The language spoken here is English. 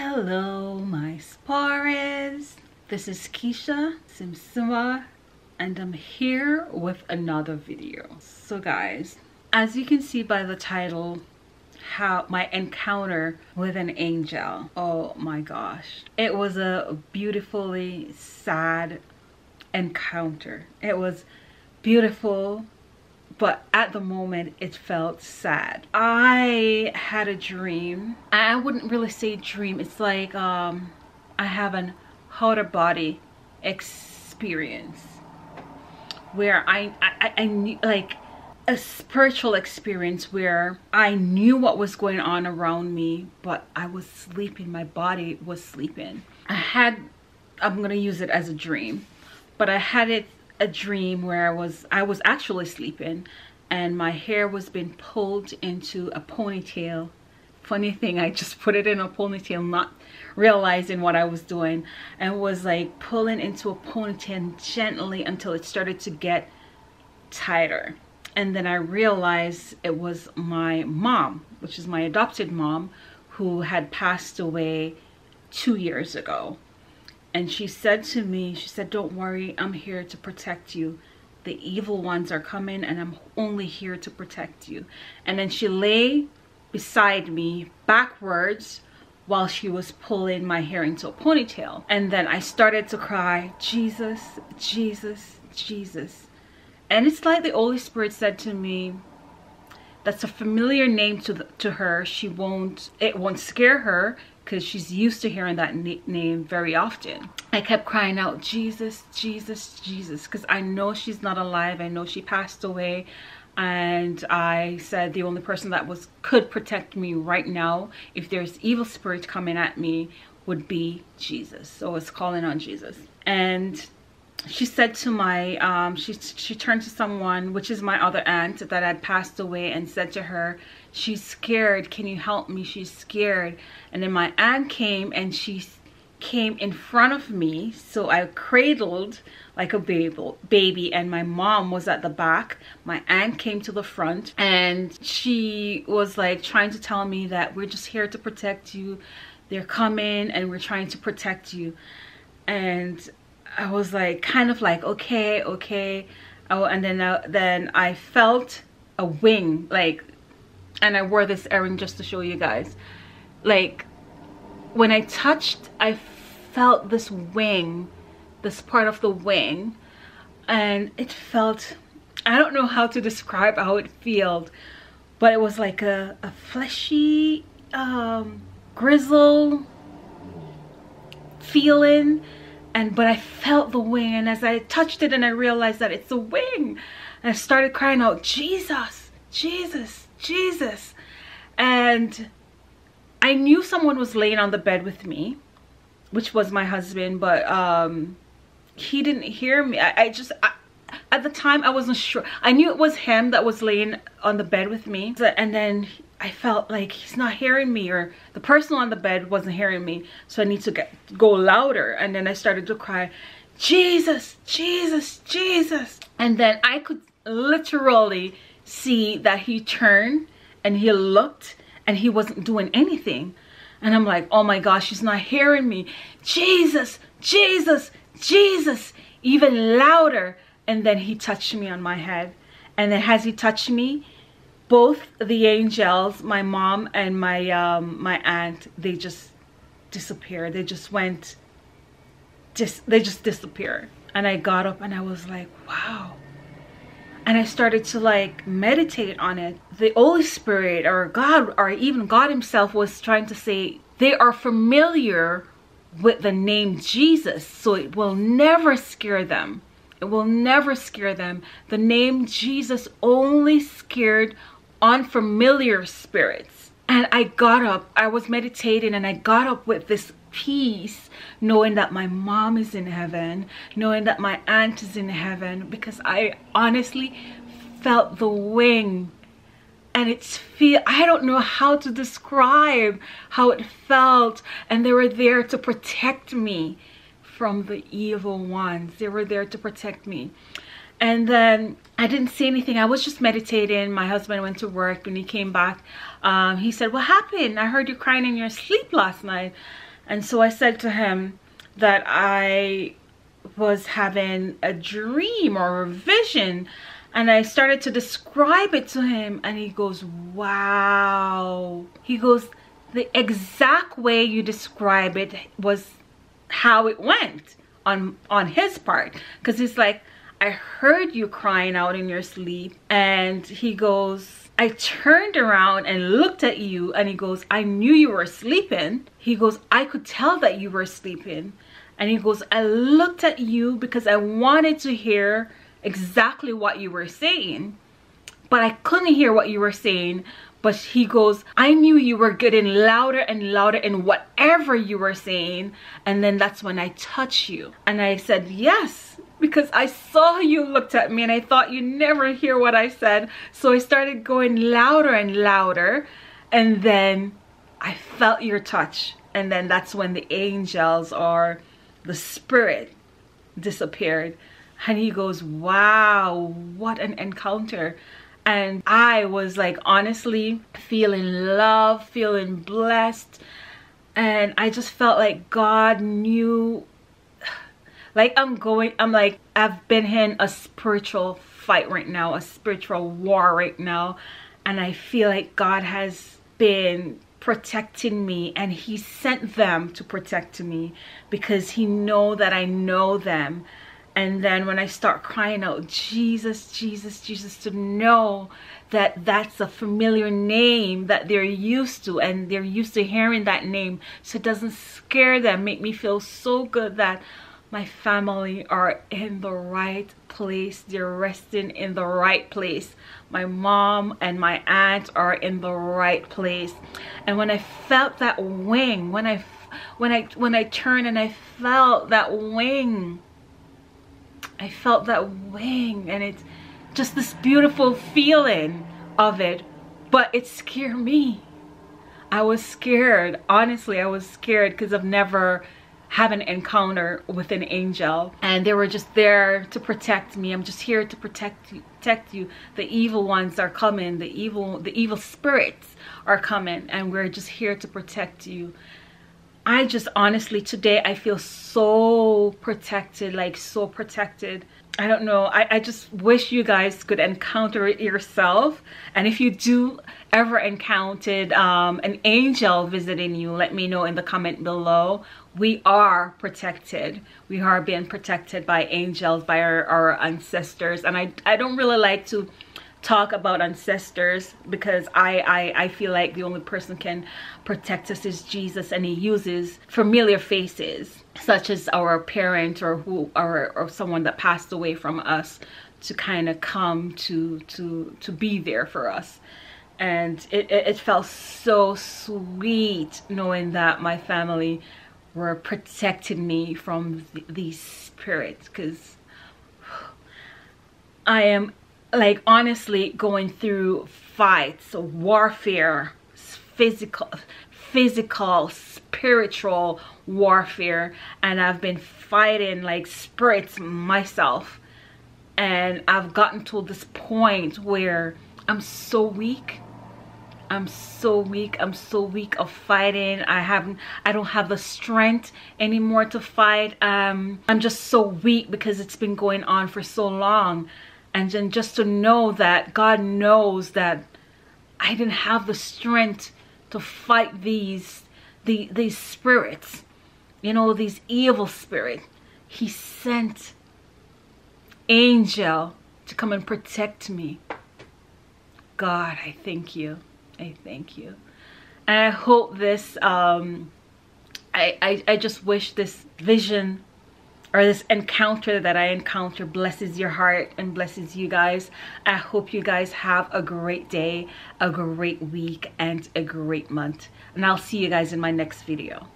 Hello, my Sparies. This is Keisha Simsima, and I'm here with another video. So guys, as you can see by the title, how my encounter with an angel. Oh my gosh. It was a beautifully sad encounter. It was beautiful, but at the moment it felt sad. I had a dream. I wouldn't really say dream. It's like um, I have an outer body experience where I, I, I knew like a spiritual experience where I knew what was going on around me, but I was sleeping. My body was sleeping. I had, I'm going to use it as a dream, but I had it a dream where I was I was actually sleeping and my hair was being pulled into a ponytail. Funny thing I just put it in a ponytail not realizing what I was doing and was like pulling into a ponytail gently until it started to get tighter. And then I realized it was my mom which is my adopted mom who had passed away two years ago and she said to me she said don't worry i'm here to protect you. The evil ones are coming and i'm only here to protect you. And then she lay beside me backwards while she was pulling my hair into a ponytail. And then i started to cry jesus jesus jesus. And it's like the holy spirit said to me that's a familiar name to the, to her. She won't it won't scare her because she's used to hearing that name very often. I kept crying out, Jesus, Jesus, Jesus, because I know she's not alive. I know she passed away. And I said the only person that was could protect me right now, if there's evil spirits coming at me, would be Jesus. So I was calling on Jesus. And she said to my um she she turned to someone which is my other aunt that had passed away and said to her she's scared. Can you help me? She's scared. And then my aunt came and she came in front of me. So i cradled like a baby baby and my mom was at the back. My aunt came to the front and she was like trying to tell me that we're just here to protect you. They're coming and we're trying to protect you. And I was like kind of like okay okay. Oh and then uh, then I felt a wing like and I wore this earring just to show you guys. Like when I touched I felt this wing this part of the wing and it felt I don't know how to describe how it felt but it was like a, a fleshy um, grizzle feeling and but I felt the wing and as I touched it and I realized that it's a wing and I started crying out Jesus Jesus Jesus. And I knew someone was laying on the bed with me which was my husband but um he didn't hear me. I, I just I, at the time I wasn't sure. I knew it was him that was laying on the bed with me. And then I felt like he's not hearing me or the person on the bed wasn't hearing me. So I need to get go louder. And then I started to cry, Jesus, Jesus, Jesus. And then I could literally see that he turned and he looked and he wasn't doing anything. And I'm like, oh my gosh, he's not hearing me. Jesus, Jesus, Jesus, even louder. And then he touched me on my head. And then as he touched me, both the angels my mom and my um my aunt they just disappeared they just went just they just disappeared and i got up and i was like wow. And i started to like meditate on it. The holy spirit or god or even god himself was trying to say they are familiar with the name jesus so it will never scare them. It will never scare them. The name jesus only scared unfamiliar spirits. And I got up, I was meditating and I got up with this peace knowing that my mom is in heaven, knowing that my aunt is in heaven because I honestly felt the wing and it's feel I don't know how to describe how it felt and they were there to protect me from the evil ones. They were there to protect me. And then I didn't say anything. I was just meditating. My husband went to work. When he came back, um, he said, what happened? I heard you crying in your sleep last night. And so I said to him that I was having a dream or a vision and I started to describe it to him and he goes wow he goes the exact way you describe it was how it went on on his part because he's like I heard you crying out in your sleep and he goes I turned around and looked at you and he goes I knew you were sleeping. He goes I could tell that you were sleeping. And he goes I looked at you because I wanted to hear exactly what you were saying but I couldn't hear what you were saying. But he goes I knew you were getting louder and louder in whatever you were saying and then that's when I touched you. And I said yes because I saw you looked at me and I thought you never hear what I said. So I started going louder and louder and then I felt your touch. And then that's when the angels or the spirit disappeared. And he goes wow what an encounter. And I was like honestly feeling love feeling blessed. And I just felt like God knew like I'm going I'm like I've been in a spiritual fight right now a spiritual war right now and I feel like God has been protecting me and he sent them to protect me because he know that I know them. And then when I start crying out Jesus Jesus Jesus to know that that's a familiar name that they're used to and they're used to hearing that name. So it doesn't scare them. Make me feel so good that my family are in the right place. They're resting in the right place. My mom and my aunt are in the right place. And when i felt that wing when i when i when i turned and i felt that wing i felt that wing and it's just this beautiful feeling of it but it scared me. I was scared. Honestly i was scared because i've never have an encounter with an angel. And they were just there to protect me. I'm just here to protect you protect you. The evil ones are coming. The evil the evil spirits are coming. And we're just here to protect you. I just honestly today i feel so protected like so protected I don't know. I, I just wish you guys could encounter it yourself. And if you do ever encountered um, an angel visiting you, let me know in the comment below. We are protected. We are being protected by angels, by our, our ancestors. And I, I don't really like to talk about ancestors because I, I, I feel like the only person can protect us is Jesus and he uses familiar faces such as our parent or who or, or someone that passed away from us to kind of come to to to be there for us. And it, it, it felt so sweet knowing that my family were protecting me from th these spirits because I am like honestly going through fights warfare physical physical spiritual warfare and I've been fighting like spirits myself. And I've gotten to this point where I'm so weak. I'm so weak. I'm so weak of fighting. I haven't I don't have the strength anymore to fight. Um I'm just so weak because it's been going on for so long and then just to know that God knows that I didn't have the strength to fight these the, these spirits you know these evil spirits. He sent angel to come and protect me. God I thank you. I thank you. And I hope this um I, I, I just wish this vision or this encounter that I encounter blesses your heart and blesses you guys. I hope you guys have a great day, a great week, and a great month. And I'll see you guys in my next video.